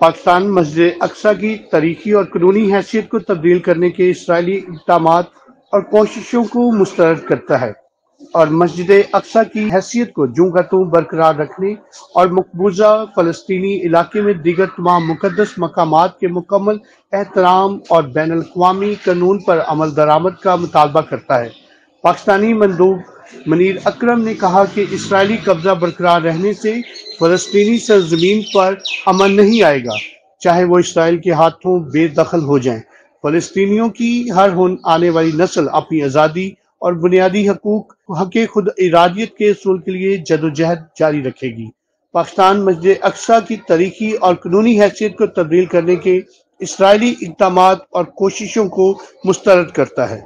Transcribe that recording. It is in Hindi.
पाकिस्तान मस्जिद अक्सा की तारीखी और कानूनी हैसियत को तब्दील करने के इसराइली इकदाम और कोशिशों को मुस्तरद करता है और मस्जिद अक्सा की हैसियत को जू का तू बरकरार रखने और मकबूजा फलस्तनी इलाके में दीगर तमाम मुकदस मकाम के मुकम्मल एहतराम और बैन अवी कानून पर अमल दरामद का मुतालबा करता है। पाकिस्तानी मंदूब मनीर अकरम ने कहा कि इसराइली कब्जा बरकरार रहने से फलस्तनी सरजमीन पर अमन नहीं आएगा, चाहे वो इसराइल के हाथों बेदखल हो जाएँ। फलस्तीनियों की हर आने वाली नस्ल अपनी आज़ादी और बुनियादी हकूक, हक खुद इरादियत के असूल के लिए जदोजहद जारी रखेगी। पाकिस्तान मस्जिद अक्सा की तारीखी और कानूनी हैसियत को तब्दील करने के इसराइली इकदाम और कोशिशों को मुस्तरद करता है।